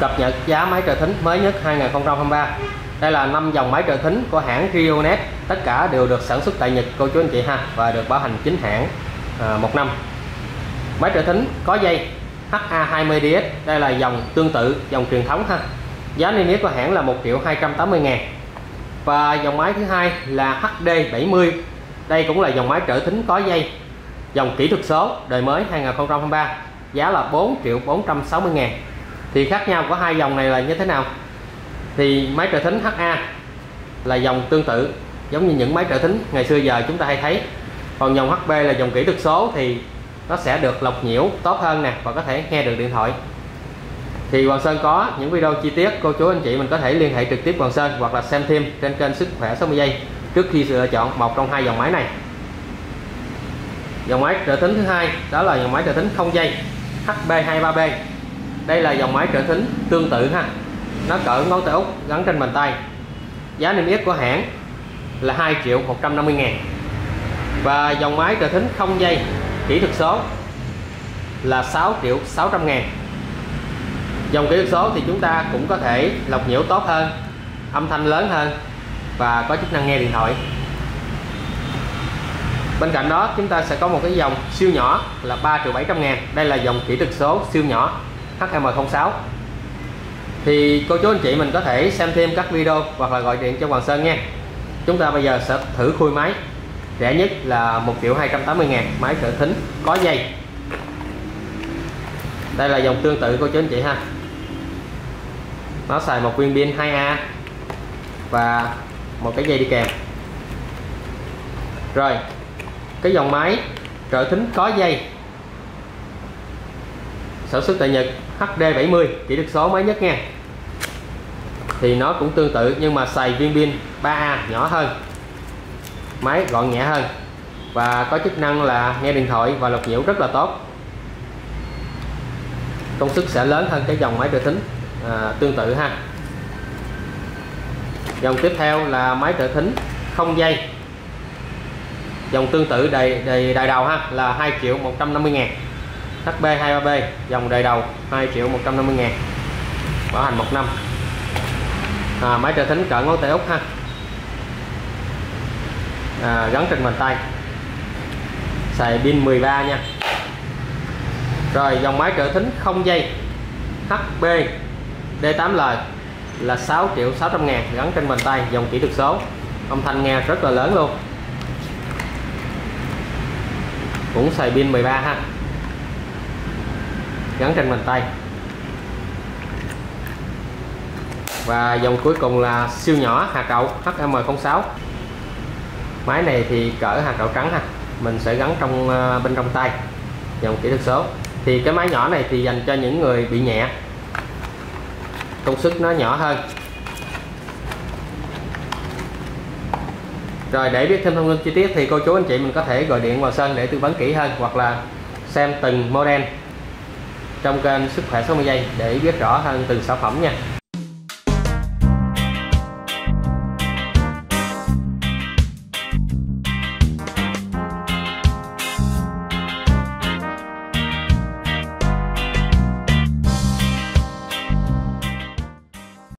cập nhật giá máy trợ thính mới nhất 2023 đây là năm dòng máy trợ thính của hãng Rionet. Tất cả đều được sản xuất tại Nhật cô chú anh chị ha và được bảo hành chính hãng à, một năm. Máy trợ thính có dây HA20DS đây là dòng tương tự dòng truyền thống ha. Giá niêm yết của hãng là 1 triệu 280 ngàn. Và dòng máy thứ hai là HD70 đây cũng là dòng máy trợ thính có dây dòng kỹ thuật số đời mới 2023 giá là 4 triệu 460 ngàn thì khác nhau của hai dòng này là như thế nào? Thì máy trợ thính HA là dòng tương tự, giống như những máy trợ thính ngày xưa giờ chúng ta hay thấy. Còn dòng HB là dòng kỹ thuật số thì nó sẽ được lọc nhiễu tốt hơn nè và có thể nghe được điện thoại. Thì Hoàng Sơn có những video chi tiết, cô chú anh chị mình có thể liên hệ trực tiếp Hoàng Sơn hoặc là xem thêm trên kênh sức khỏe 60 giây trước khi lựa chọn một trong hai dòng máy này. Dòng máy trợ thính thứ hai, đó là dòng máy trợ thính không dây HB23B đây là dòng máy trợ thính tương tự ha. Nó cỡ ngón tay út gắn trên bàn tay. Giá niêm yết của hãng là 2 triệu 150 ngàn. Và dòng máy trợ thính không dây, kỹ thuật số là 6 triệu 600 ngàn. Dòng kỹ thuật số thì chúng ta cũng có thể lọc nhiễu tốt hơn, âm thanh lớn hơn và có chức năng nghe điện thoại. Bên cạnh đó, chúng ta sẽ có một cái dòng siêu nhỏ là 3 triệu 700 ngàn. Đây là dòng kỹ thuật số siêu nhỏ. HM06 thì cô chú anh chị mình có thể xem thêm các video hoặc là gọi điện cho Hoàng Sơn nha. Chúng ta bây giờ sẽ thử khui máy. Rẻ nhất là 1 triệu 280 ngàn. Máy trợ thính có dây. Đây là dòng tương tự cô chú anh chị ha. Nó xài một viên pin 2A và một cái dây đi kèm. Rồi, cái dòng máy trợ thính có dây sản xuất tại Nhật HD70 kỹ thuật số mới nhất nha. Thì nó cũng tương tự nhưng mà xài viên pin 3A nhỏ hơn. Máy gọn nhẹ hơn. Và có chức năng là nghe điện thoại và lọc nhiễu rất là tốt. Công suất sẽ lớn hơn cái dòng máy trợ thính à, tương tự ha. Dòng tiếp theo là máy trợ thính không dây. Dòng tương tự đầy đầy đài đầu ha là 2 triệu 150 ngàn. HB 23B dòng đời đầu 2 triệu 150 ngàn. Bảo hành 1 năm. À, máy trợ thính cỡ ngón tay út ha. À, gắn trên bàn tay. Xài pin 13 nha. Rồi dòng máy trợ thính không dây. HB D8L là 6 triệu 600 ngàn gắn trên bàn tay dòng kỹ thuật số. Âm thanh nghe rất là lớn luôn. Cũng xài pin 13 ha gắn trên bàn tay. Và dòng cuối cùng là siêu nhỏ hạt đậu HM06 máy này thì cỡ hạt đậu trắng ha. Mình sẽ gắn trong ờ, bên trong tay. Dòng kỹ thuật số. Thì cái máy nhỏ này thì dành cho những người bị nhẹ. Công suất nó nhỏ hơn. Rồi để biết thêm thông tin chi tiết thì cô chú, anh chị mình có thể gọi điện vào sân để tư vấn kỹ hơn hoặc là xem từng model trong kênh sức khỏe 60 giây để biết rõ hơn từng sản phẩm nha.